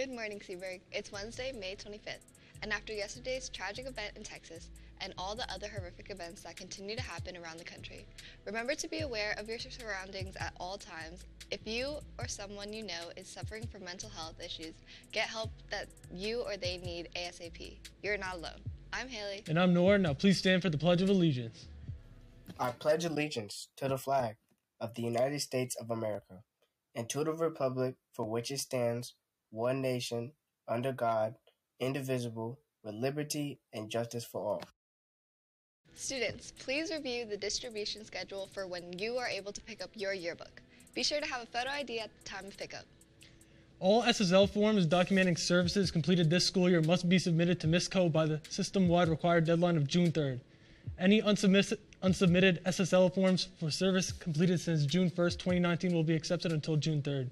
Good morning, Seaburg. It's Wednesday, May 25th, and after yesterday's tragic event in Texas and all the other horrific events that continue to happen around the country, remember to be aware of your surroundings at all times. If you or someone you know is suffering from mental health issues, get help that you or they need ASAP. You're not alone. I'm Haley. And I'm Nor. Now please stand for the Pledge of Allegiance. I pledge allegiance to the flag of the United States of America and to the republic for which it stands, one nation, under God, indivisible, with liberty and justice for all. Students, please review the distribution schedule for when you are able to pick up your yearbook. Be sure to have a photo ID at the time of pickup. All SSL forms documenting services completed this school year must be submitted to MISCO by the system-wide required deadline of June 3rd. Any unsubmitted, unsubmitted SSL forms for service completed since June 1st, 2019 will be accepted until June 3rd.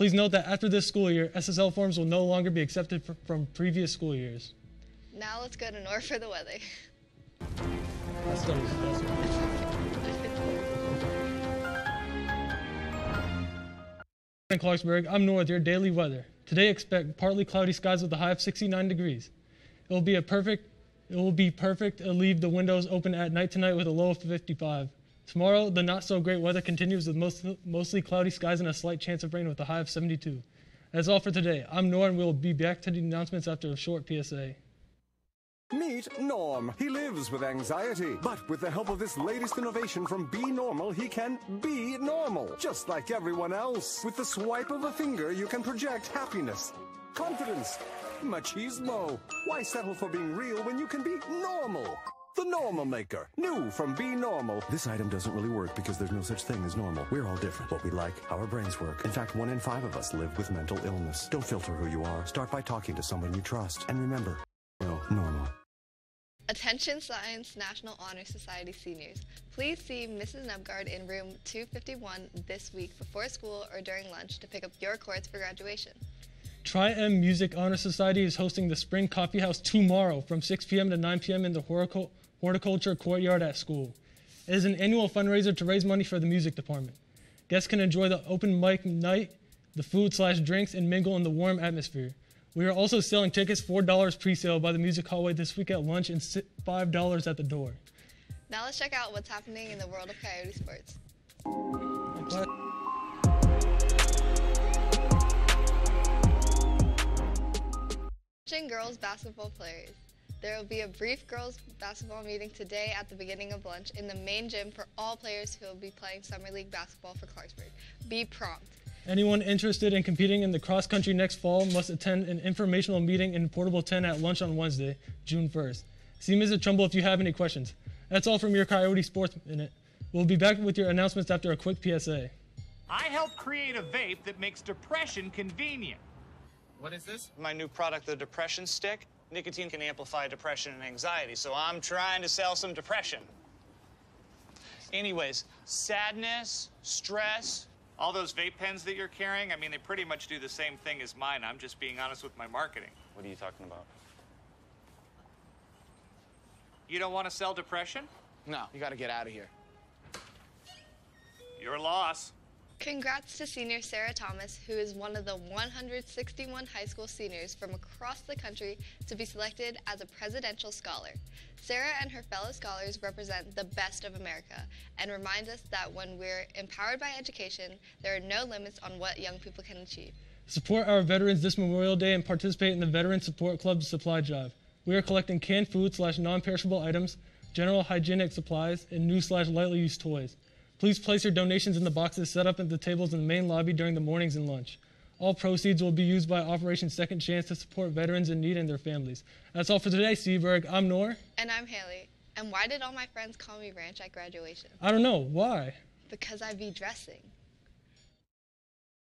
Please note that after this school year, SSL forms will no longer be accepted fr- from previous school years. Now let's go to Nor for the weather. That's the- that's the- In Clarksburg, I'm North, your daily weather. Today, expect partly cloudy skies with a high of 69 degrees. It will be a perfect. It will be perfect to leave the windows open at night tonight with a low of 55. Tomorrow, the not so great weather continues with most, mostly cloudy skies and a slight chance of rain with a high of 72. That's all for today. I'm Norm. and we'll be back to the announcements after a short PSA. Meet Norm. He lives with anxiety, but with the help of this latest innovation from Be Normal, he can be normal, just like everyone else. With the swipe of a finger, you can project happiness, confidence, machismo. Why settle for being real when you can be normal? The Normal Maker. New from Be Normal. This item doesn't really work because there's no such thing as normal. We're all different. What we like, how our brains work. In fact, one in five of us live with mental illness. Don't filter who you are. Start by talking to someone you trust. And remember, no, normal. Attention Science National Honor Society seniors. Please see Mrs. Nebgard in room 251 this week before school or during lunch to pick up your course for graduation. Tri M Music Honor Society is hosting the Spring Coffee House tomorrow from 6 p.m. to 9 p.m. in the horticul- horticulture courtyard at school. It is an annual fundraiser to raise money for the music department. Guests can enjoy the open mic night, the food slash drinks, and mingle in the warm atmosphere. We are also selling tickets $4 pre-sale by the music hallway this week at lunch and $5 at the door. Now let's check out what's happening in the world of Coyote sports. Girls basketball players. There will be a brief girls basketball meeting today at the beginning of lunch in the main gym for all players who will be playing Summer League basketball for Clarksburg. Be prompt. Anyone interested in competing in the cross country next fall must attend an informational meeting in Portable 10 at lunch on Wednesday, June 1st. See Mrs. Trumbull if you have any questions. That's all from your Coyote Sports Minute. We'll be back with your announcements after a quick PSA. I helped create a vape that makes depression convenient. What is this? my new product, the Depression Stick. Nicotine can amplify depression and anxiety, so I'm trying to sell some depression. Anyways, sadness, stress, All those vape pens that you're carrying, I mean, they pretty much do the same thing as mine. I'm just being honest with my marketing. what are you talking about? You don't want to sell depression? No, you gotta get out of here. Your loss. Congrats to senior Sarah Thomas, who is one of the 161 high school seniors from across the country to be selected as a presidential scholar. Sarah and her fellow scholars represent the best of America and remind us that when we're empowered by education, there are no limits on what young people can achieve. Support our veterans this Memorial Day and participate in the Veteran Support Club supply drive. We are collecting canned food slash non-perishable items, general hygienic supplies, and new slash lightly used toys. Please place your donations in the boxes set up at the tables in the main lobby during the mornings and lunch. All proceeds will be used by Operation Second Chance to support veterans in need and their families. That's all for today, Seaberg. I'm Nor. And I'm Haley. And why did all my friends call me Ranch at graduation? I don't know why. Because I'd be dressing.